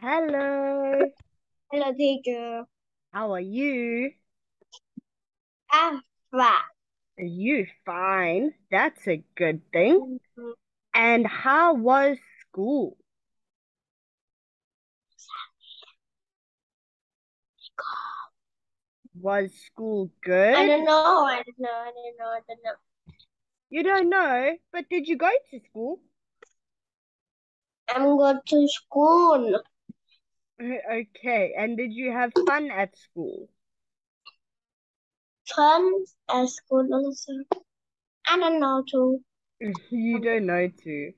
Hello. Hello, teacher. How are you? I'm fine. Are you fine? That's a good thing. Mm-hmm. And how was school? Was school good? I don't know. I don't know. I don't know. I don't know. You don't know, but did you go to school? I'm going to school. Uh, okay, and did you have fun at school? Fun at school also. I don't know too. You don't know too.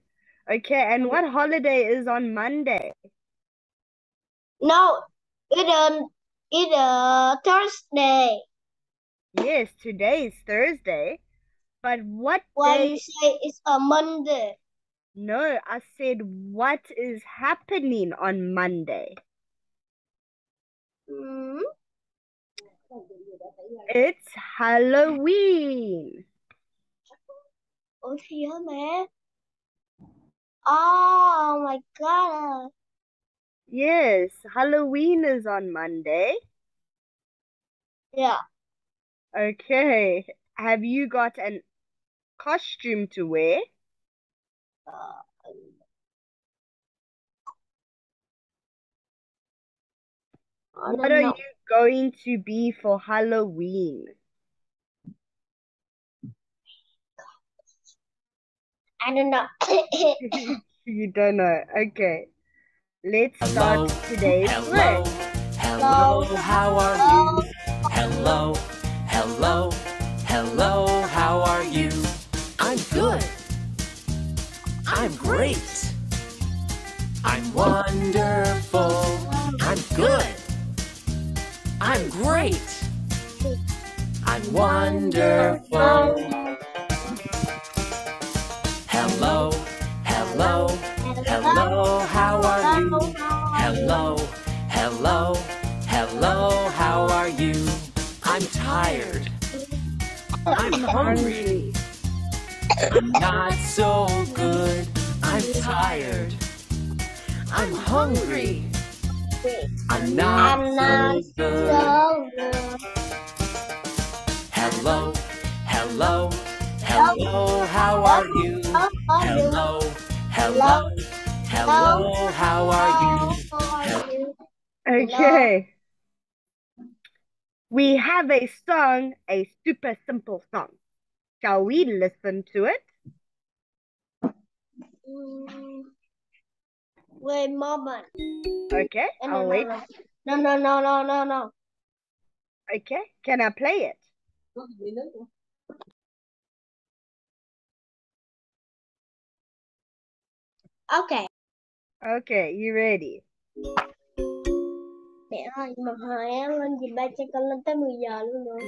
Okay, and what holiday is on Monday? No, it a it a Thursday. Yes, today is Thursday. But what Why day? you say it's a Monday? No, I said what is happening on Monday? Hmm. It's Halloween. Hả? Oh my God. Yes, Halloween is on Monday. Yeah. Okay, have you got an costume to wear? Uh, What don't are know. you going to be for Halloween? I don't know. You don't know. Okay, let's Hello, start today's hello, word. hello, how are you? Hello, hello, hello, how are you? I'm good. I'm great. I'm wonderful. I'm good. I'm great. I'm wonderful. Hello, hello, hello, how are you? Hello, hello, hello, how are you? I'm tired. I'm hungry. I'm not so good. I'm tired. I'm hungry. I'm not I'm not so good. so good. Hello, hello, hello, how are you? How are you? Hello, hello, hello, how are you? How are you? Okay. We have a song, a super simple song. Shall we listen to it? Mm, Wait a moment. Okay, No, I'll no, wait. no, no, no, no, no, no. Okay, can I play it? Okay. Okay, you ready? Mẹ ơi, mà hỏi em lên gì ba cho con lên tới 10 giờ luôn.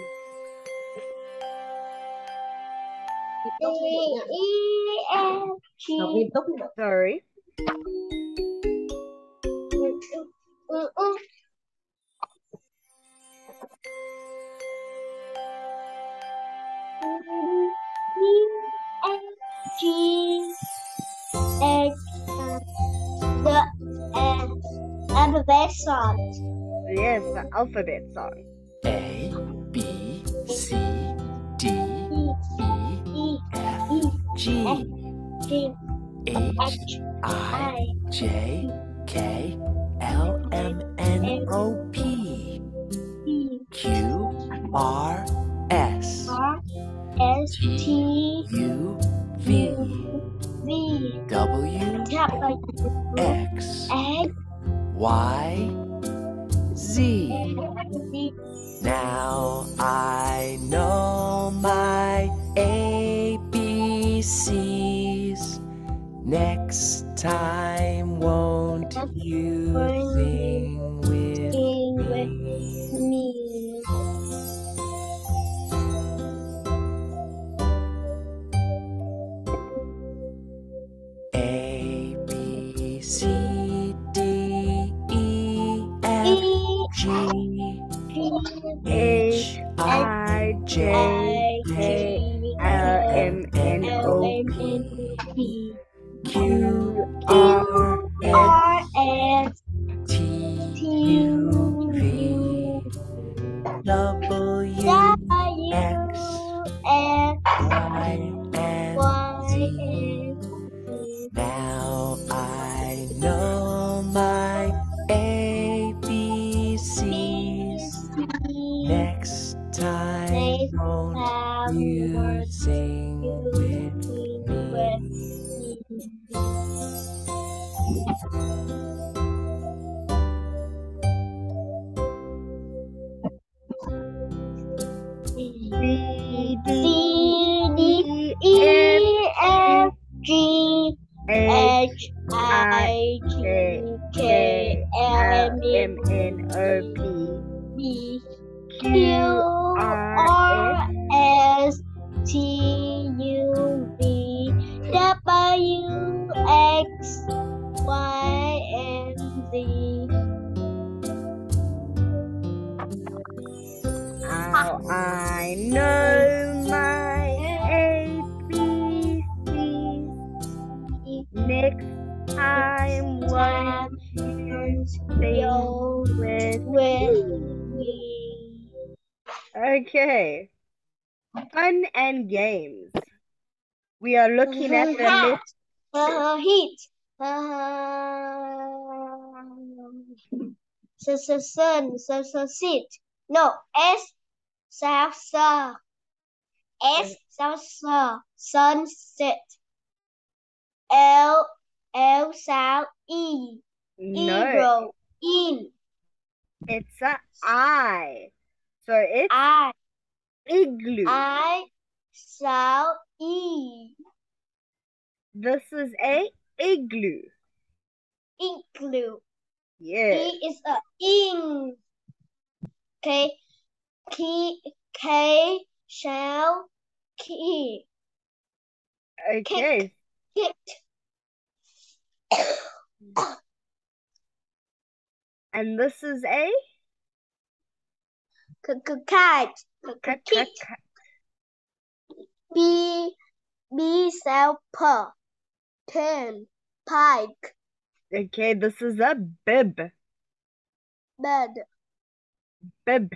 Túc nữa. Sorry. E, F, G, H, the alphabet song. Yes, the alphabet song. G, H, I, J, K, L, M, N, O, P, Q, R, S, S, T, U, V, V, W, W, X, X, Y, I, How I know my ABCs. Next time, won't you sing with with me. Okay. Fun and games. We are looking at the list. Uh, heat. Uh, sun. So, so, sit. No. S. Sao, sir. S. Sao, sir. Sunset. L. L. Sao, E. No, Eagle. In. it's a I. So it's I. igloo. I. Sao, E. This is a igloo. Igloo. Yes. E is a ing. K K K shall key Okay. kit. And this is a K k kite. K k cut, cut, kit. cut. B B shall per. Ten. Pike. Okay, this is a bib. Bed. Bib.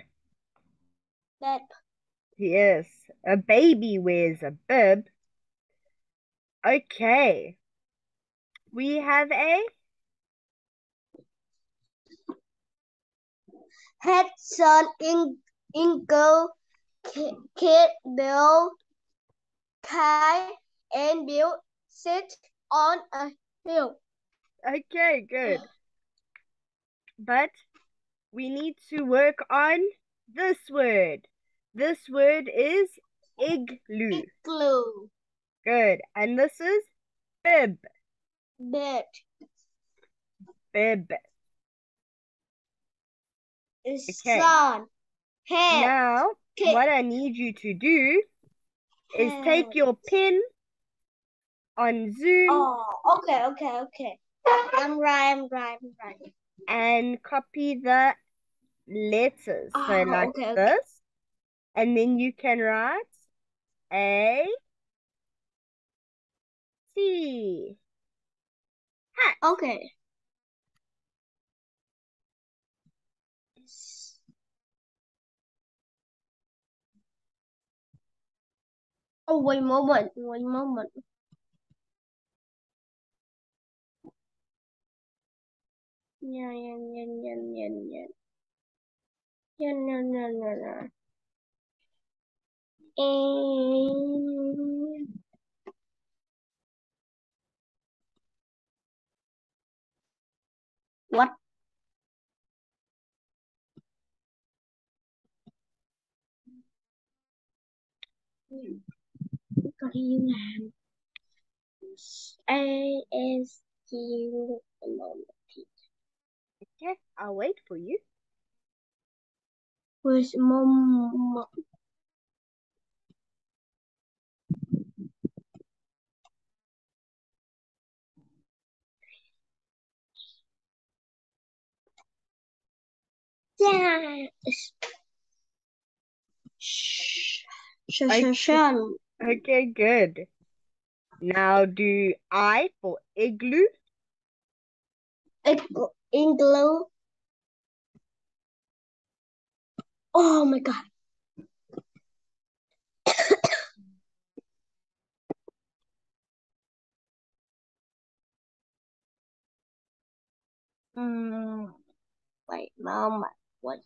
Bed. Yes. A baby wears a bib. Okay. We have a Head son in Ki- Kid Bill Kai and Bill sit on a hill. Okay, good. But we need to work on this word. This word is igloo. Igloo. Good. And this is bib. Bed. Bib. Okay. Sun. Head. Now, what I need you to do is take your pen on Zoom Oh, okay, okay, okay. I'm right, I'm right, I'm right. and copy the letters. So Oh, like okay, okay. this. And then you can write A C. Hat. Okay. Oh, wait a moment, wait a moment. Yeah, yeah, yeah, yeah, yeah, yeah. Yeah, no, no, no, no. And what? Có đi làm A S Okay, I'll wait for you. Where's mom? Yeah. Shh. Shh. Shh. Shh. Okay, good. Now do I for igloo. Ig- Igloo. Oh my god. mm, wait, mom, what?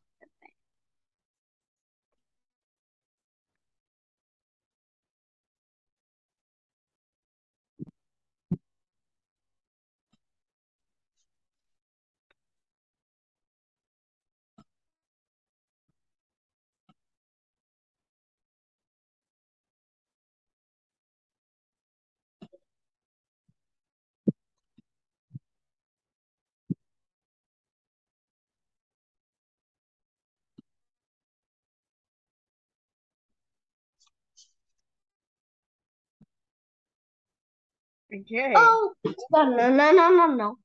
Okay. Oh, no, no, no, no, no, no.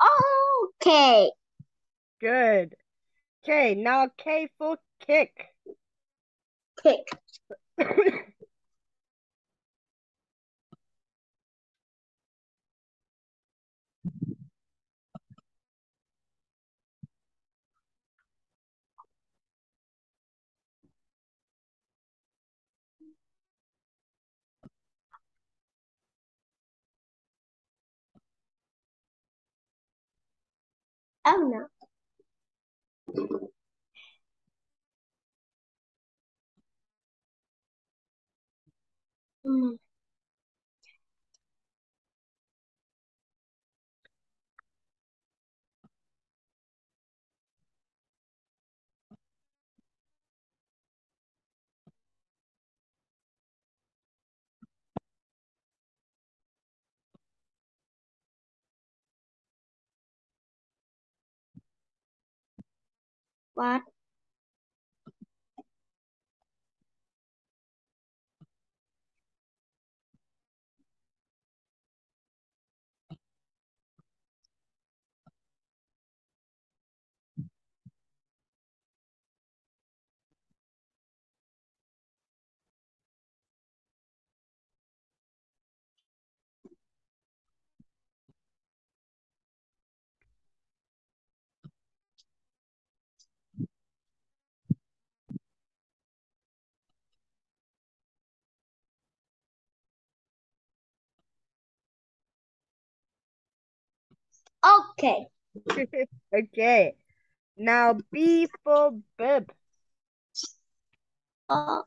Okay. Good. Okay, now K for kick. Kick. Oh no. Mm. What? Okay. okay. Now B for bib. Uh,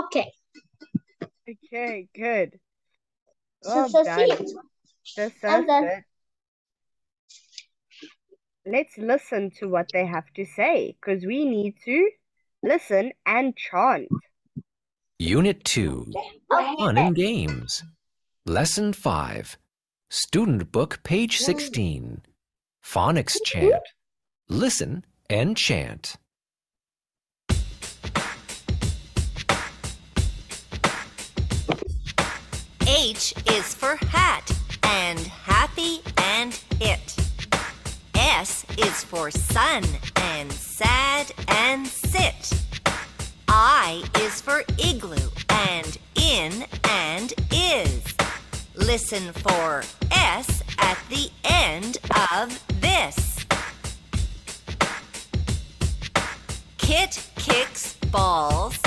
okay. Okay, good. Well so done. see. That's so And then- Let's listen to what they have to say because we need to listen and chant. Unit 2 Fun and Games. Lesson 5 Student Book, page 16. Phonics chant. Listen and chant. H is for hat and happy and hit. S is for sun and sad and sit. I is for igloo and in and is. Listen for S at the end of this. Kit kicks balls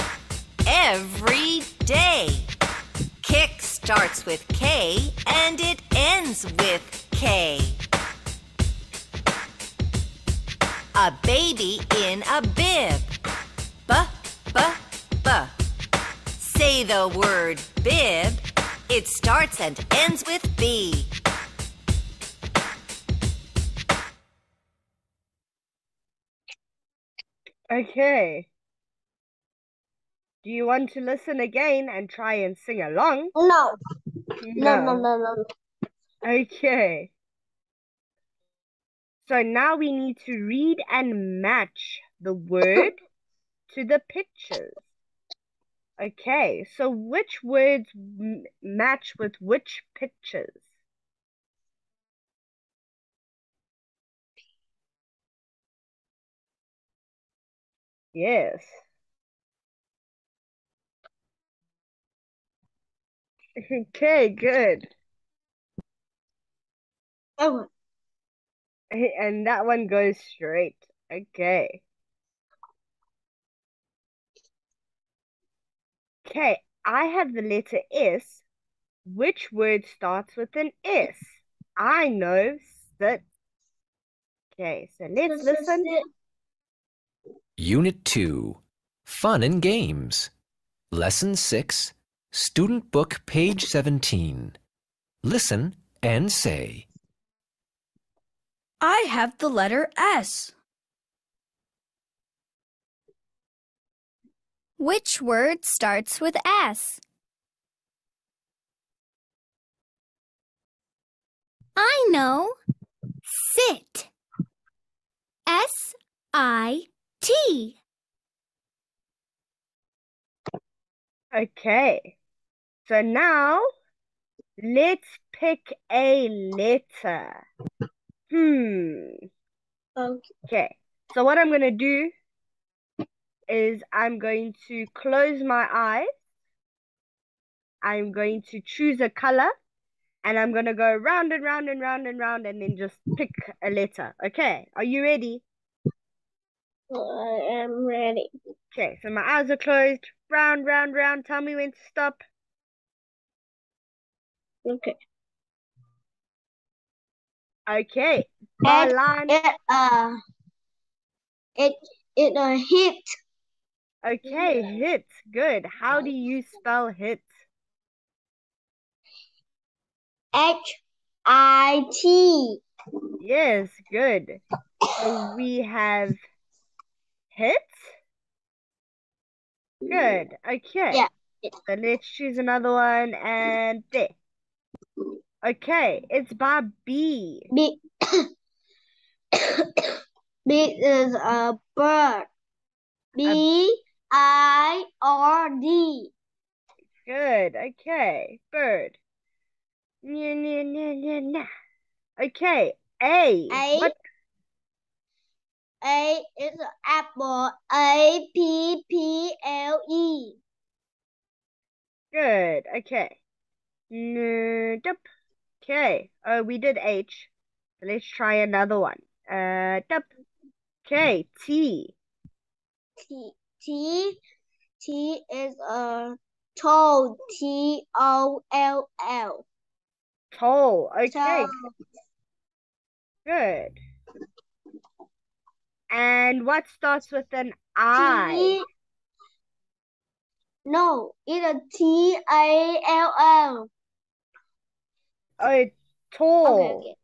every day. Starts with K and it ends with K. A baby in a bib. B, b, b. Say the word bib. It starts and ends with B. Okay. Do you want to listen again and try and sing along? No. No, no, no, no. Okay. So now we need to read and match the word to the pictures. Okay, so which words m- match with which pictures? Yes. Okay, good. Oh, And that one goes straight. Okay. Okay, I have the letter S. Which word starts with an S? I know sit. Okay, so let's this is listen. it. Unit 2 Fun and Games. Lesson 6 Student Book, page 17. Listen and say. I have the letter S. Which word starts with S? I know. Sit. S I T. Okay, so now let's pick a letter. Hmm. Okay. Okay, so what I'm gonna do is I'm going to close my eyes. I'm going to choose a color and I'm gonna go round and round and round and round and then just pick a letter. Okay, are you ready? I am ready. Okay, so my eyes are closed. Round, round, round. Tell me when to stop. Okay. Okay, And line. it uh it it a hit. Okay, hit. Good. How do you spell hit? H I T. Yes, good. So we have hit. Good. Okay. Yeah. So let's choose another one and there. Okay, it's by B. B B is a bird. B I R D. Good. Okay. Bird. Nya, nya, nya, nya, nya. Okay. A. A. What? A is an apple. A P P L E. Good. Okay. Nope. Okay. Oh, we did H. Let's try another one. Uh, dup. Okay. T. T T T is a toll. T O L L. Toll. Okay. Toll. Good. And what starts with an I? T. No, it's a T A L L. Oh, tall. Okay, okay.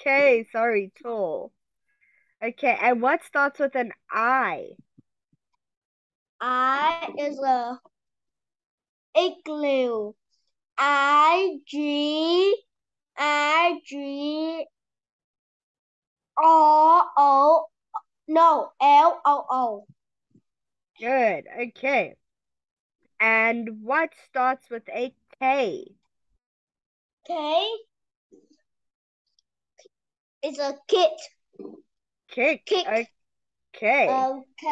Okay, sorry, tall. Okay, and what starts with an I? I is a igloo. I G I G O O no L O O. Good. Okay. And what starts with a K? K is a kit. Kick. Kick. Okay. K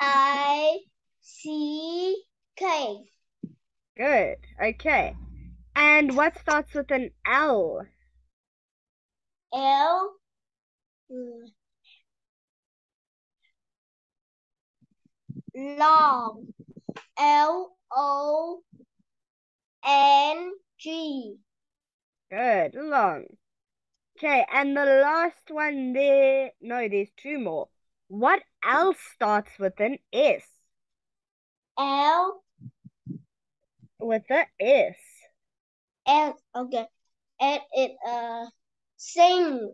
I C K. Good. Okay. And what starts with an L? L. Long. L O N G. Good. Long. Okay. And the last one there. No, there's two more. What else starts with an S? L With a S. L. Okay. And it uh sing.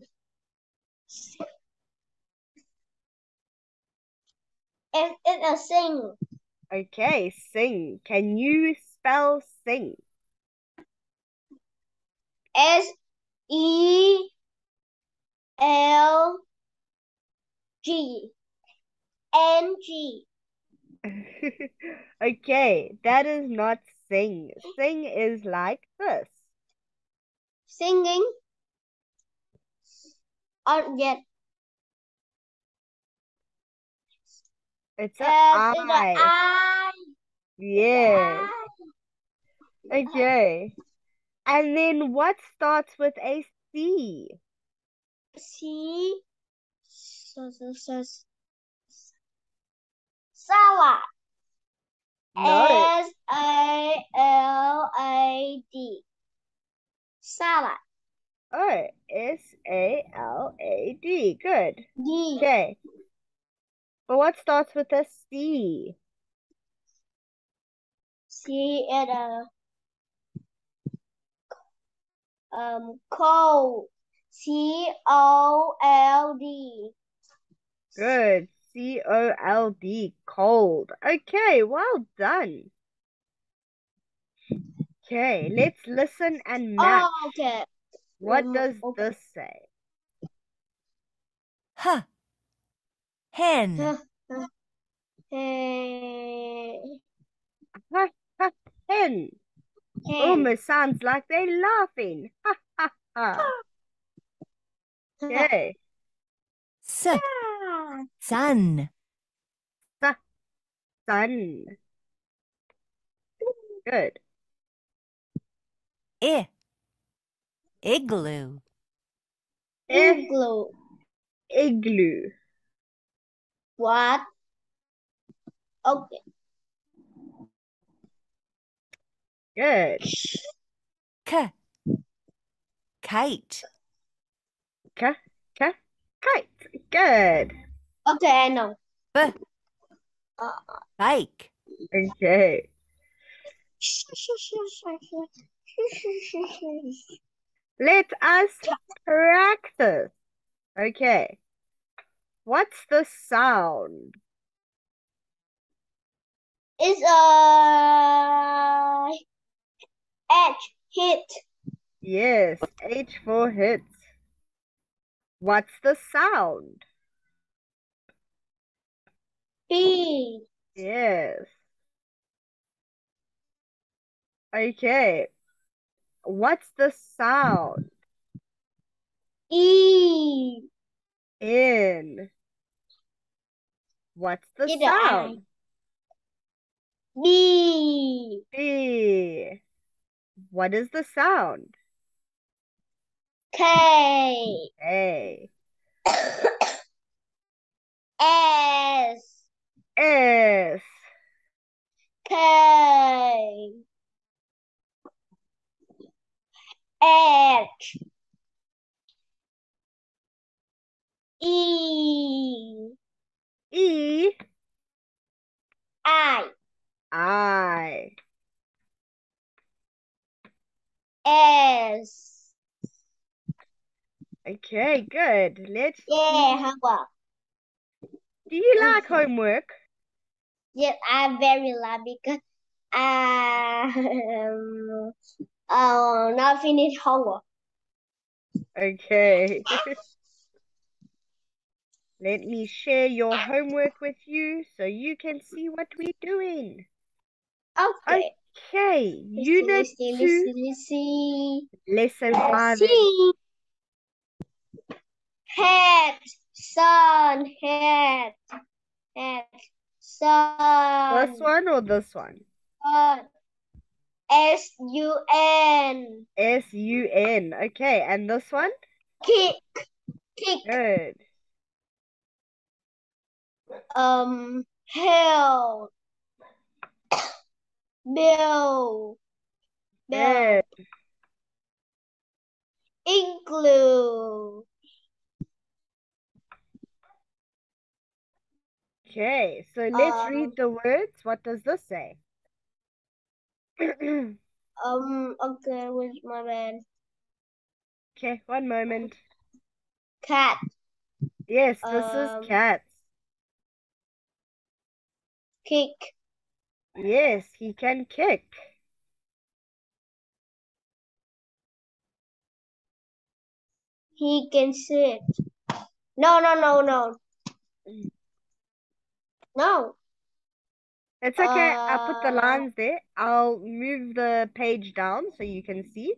And it a sing. Okay. Sing. Can you spell sing? S E L G N G. okay. That is not sing. Sing is like this. Singing. Oh, yeah. It's a Yes, it's a I. Yes. Okay. And then what starts with a C? C. So, so, so, salad. No. S A L A D. Salad. Oh, S A L A D. Good. D. Okay. But what starts with a C? C and a um cold. C O L D. Good. C O L D. Cold. Okay, well done. Okay, let's listen and match. Oh, okay. What um, does okay. this say? Huh. Hen. Huh. Hey. Ha, ha, hen. Oh, Hen. Almost sounds like they're laughing. Ha ha ha. Okay. S. Sun. Sun. Good. I. Igloo. Igloo. igloo. What? Okay. Good. K. Kite. Ka, ka, kite. Good. Okay, I know. B. Uh, Bike. Okay. Let us practice. Okay. What's the sound? It's a edge hit. Yes, H for hits. What's the sound? B. Yes. Okay. What's the sound? E. In. What's the Either sound? B. B. What is the sound? K. A. S. S. K. H. E. E. I. I. S. Okay, good. Let's Yeah, how about? Do you like homework? Yes, I very love because I um, uh, not finished homework. Okay. Let me share your homework with you so you can see what we're doing. Okay. Okay, Unit let's 2, see, let's Lesson 5. Head. Sun. Head. Head. Sun. This one or this one? Sun. S U N. S U N. Okay, and this one? Kick. Kick. Good. Um. Hill. Bill. Bill. Igloo. Okay, so let's Um, read the words. What does this say? Um. Okay. Where's my man? Okay, one moment. Cat. Yes, this Um, is cats. Kick. Yes, he can kick. He can sit. No. No. No. No. No. It's okay. I'll put the Uh, lines there. I'll move the page down so you can see.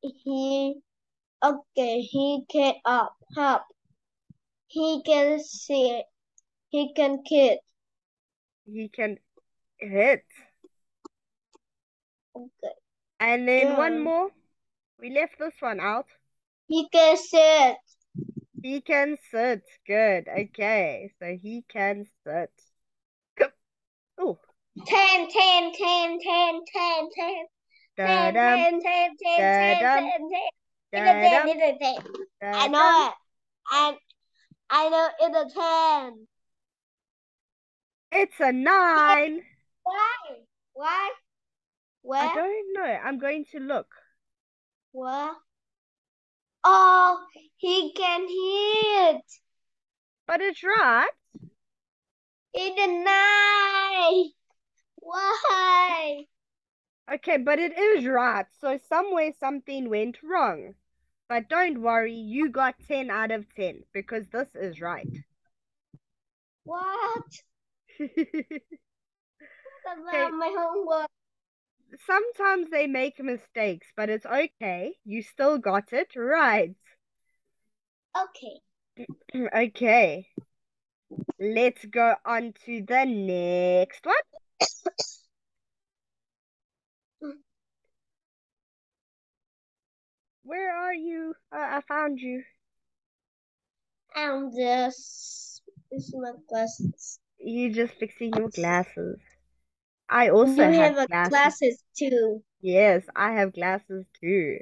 He. Okay. He can up. Up. He can sit. He can kick. He can hit. Okay. And then one more. We left this one out. He can sit. He can sit. Good. Okay. So he can sit. Oh, Ten. Ten. Ten. Ten. Ten. Ten. Ten. da-dum, Ten. Ten. Ten. da-dum, Ten. Ten. Ten. Ten. da-dum, It's a ten. I know it. I. I know it's a ten. It's a nine. Why? Why? Where? I don't know. I'm going to look. Where? Oh, he can hit. But it's right. It's a nine. Why? Okay, but it is right. So somewhere something went wrong. But don't worry, you got 10 out of 10 because this is right. What? About my homework. Sometimes they make mistakes, but it's okay. You still got it right. Okay. Okay. Let's go on to the next one. Where are you? Uh, I found you. And this is my glasses. You just fixing your glasses. I also You have have glasses. glasses too. Yes, I have glasses too.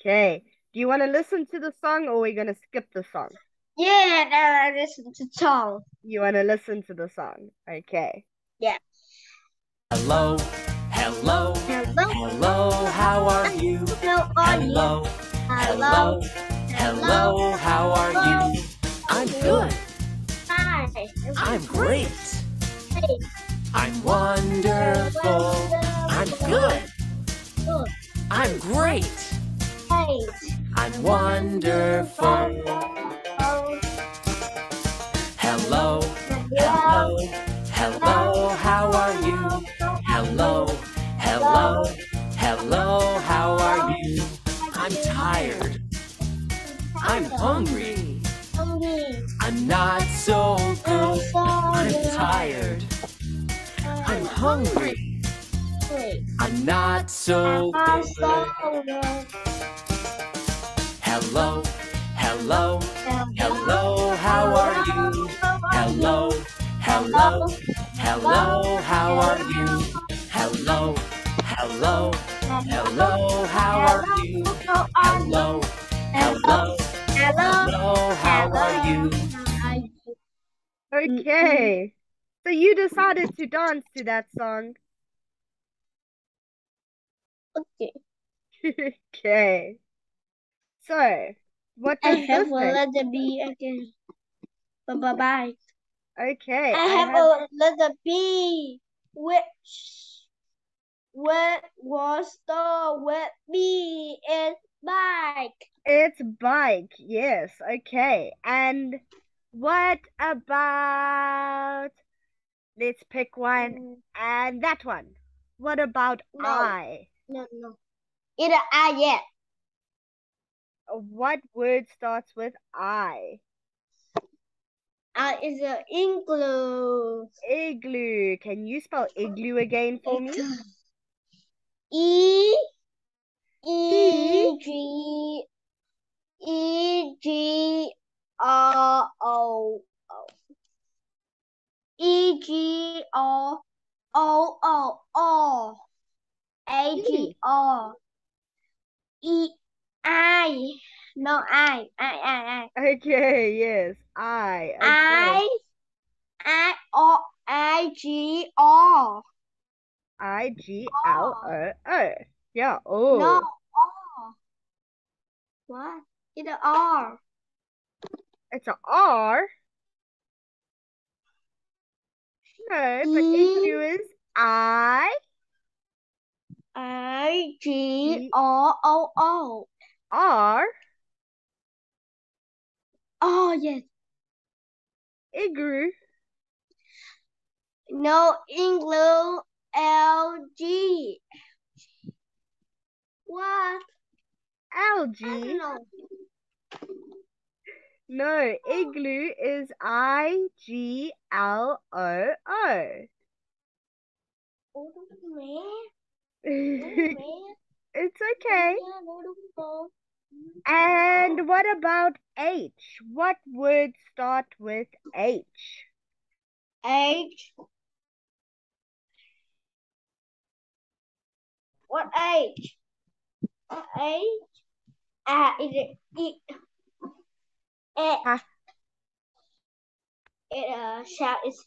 Okay. Do you want to listen to the song or we're going to skip the song? Yeah, now I listen to song. You want to listen to the song? Okay. Hello, hello, Hello. hello, how are you? How are you? Hello, Hello. hello, hello, how are you? I'm good. I'm great. Hey. I'm wonderful. I'm good. I'm great. Hey. I'm wonderful. Hello, hello, hello, how are you? Hello, hello, hello, how are you? I'm tired. I'm hungry. Hungry. I'm not so good. I'm tired. I'm hungry. I'm not so I'm good. so good. Hello, hello, hello, how are you? Hello, hello, hello, how are you? Hello, hello, hello, how are you? Hello, hello, hello, how are you? Okay. So you decided to dance to that song. Okay. Okay. So, what I does have this a say? letter B again. Bye bye bye. Okay, I I have have a letter B. Which what was the word B is bike? it's bike. Yes, okay. And what about let's pick one Mm, and that one. What about No. I? No, no. It's I yet. What word starts with I? Uh, is a igloo. Igloo. Can you spell igloo again for me? E E G E G R O O E G R O O O A G R E I no I I I I Okay, yes. I. Okay. I I I O I G R I G L O O. Yeah. Oh. no R what it's a R It's a R. No, but E. igloo is I I G R O O. R Oh yes. igloo. No igloo L G. What? Algae. No, igloo is I G L O O. Ủa, đúng không mẹ? Đúng It's okay. Dạ, đúng đúng không? And what about H? What words start with H? H. What H? What H? Ah, it it? It. It uh, shout is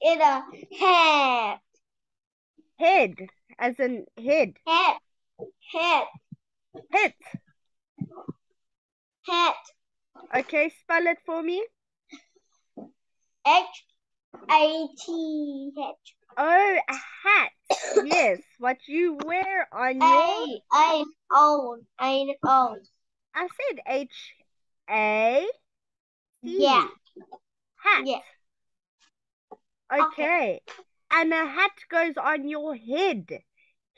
it a head Head, as in head. head head Hit. head Okay, spell it for me. H A T H Oh, a hat. Yes, what you wear on your. A A O A O. I said H A C. Yeah. Hat. Yeah. Okay. And a hat goes on your head.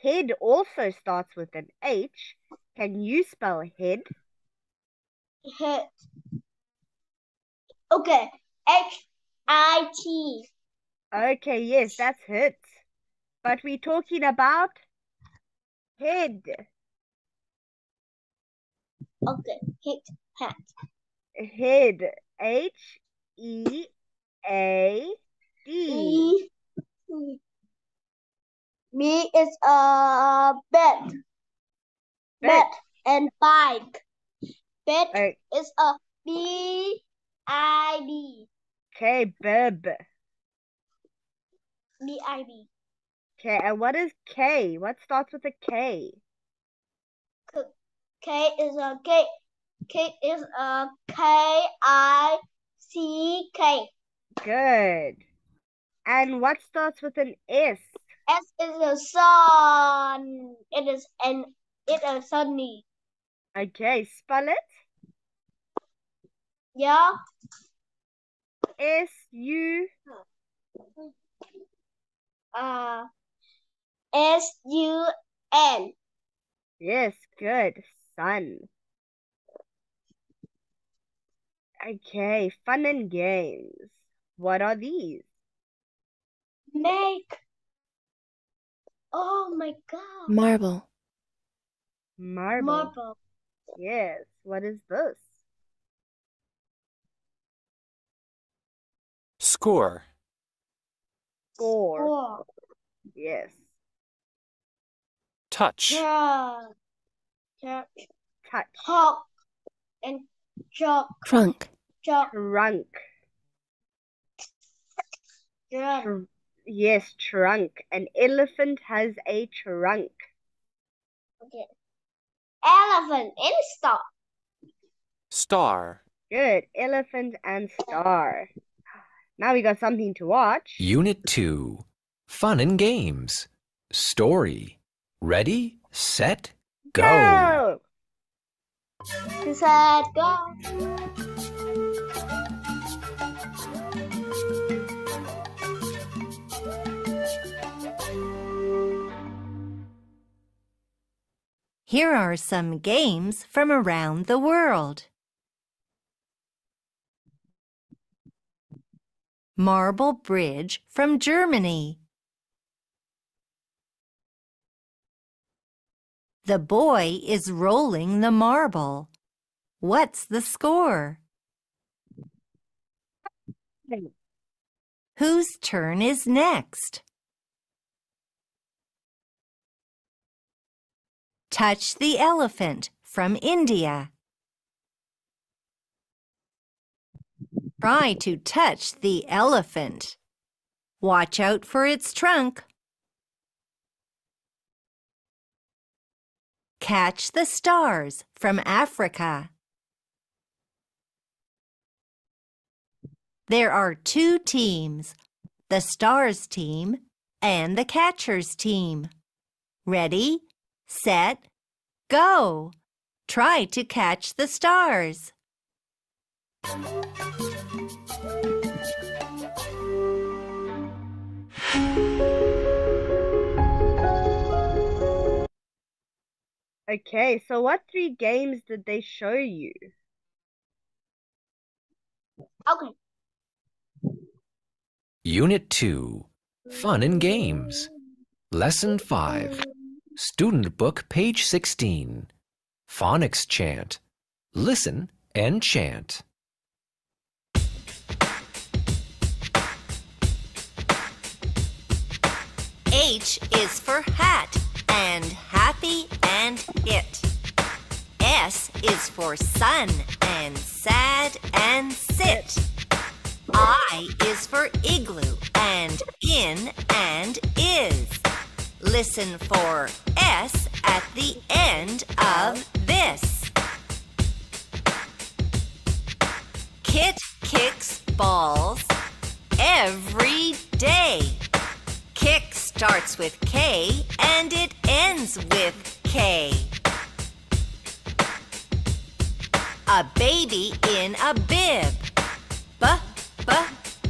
Head also starts with an H. Can you spell head? Head. Okay. H I T. Okay, yes, that's hit. But we're talking about head. Okay. Hit hat. Head. H E A D. E. B is a bed. Bed and bike. Bed Okay, is a B I B. bib. B I B. Okay, and what is K? What starts with a K? K is a K. K is a K I C K. Good. And what starts with an S? S is a sun. It is an it is sunny. Okay, spell it. Yeah. S U. Uh. S U N. Yes, good. Sun. Okay, fun and games. What are these? Make. Oh my God. Marble. Marble. Marble. Yes. What is this? Score. Score. Four. Yes. Touch. Truck. Truck. Touch. Hawk. And chalk. Trunk. Chalk. Trunk. Drum. Yes, trunk. An elephant has a trunk. Okay. Elephant and star. Star. Good. Elephant and star. Now we got something to watch. Unit 2 Fun and Games. Story. Ready, set, go. Go! He said go. Here are some games from around the world. Marble Bridge from Germany. The boy is rolling the marble. What's the score? Whose turn is next? Touch the elephant from India. Try to touch the elephant. Watch out for its trunk. Catch the stars from Africa. There are two teams, the stars team and the catchers team. Ready, set, go. Try to catch the stars. Okay, so what three games did they show you? Okay. Unit 2 Fun and Games. Lesson 5 Student Book, page 16. Phonics Chant. Listen and chant. H is for hat and happy and hit. S is for sun and sad and sit. I is for igloo and in and is. Listen for S at the end of this. Kit kicks balls every day. Kick starts with K and it ends with K. A baby in a bib. B, b,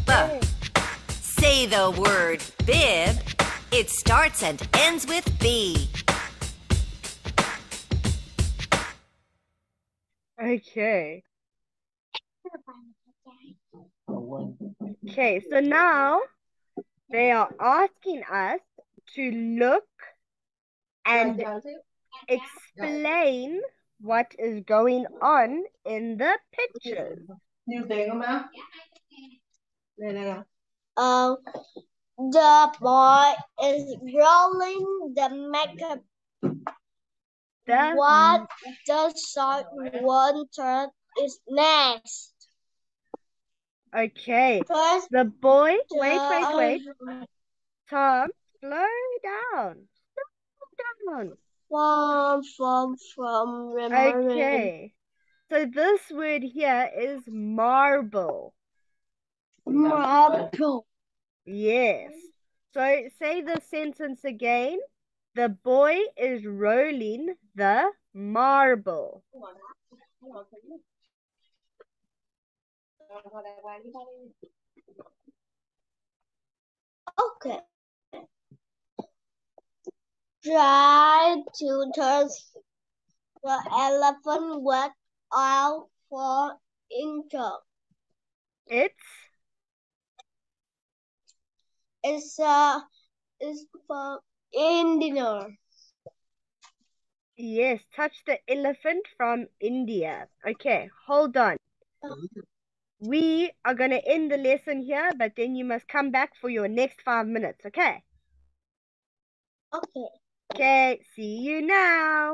b. Say the word bib. It starts and ends with B. Okay. Okay, so now they are asking us to look and explain what is going on in the pictures. Um, the boy is rolling the makeup. The What the short one turn is next. Okay, First, the boy. Uh, wait, wait, the- wait. Um, Tom, slow down. Slow down. From, from, from. Okay. So this word here is marble. Marble. Yes. So say the sentence again. The boy is rolling the marble. Okay. Try to turn the elephant without for injured. It's It's uh, it's from India. yes, touch the elephant from India. Okay, hold on. We are going to end the lesson here, but then you must come back for your next five minutes, okay? Okay. Okay, see you now.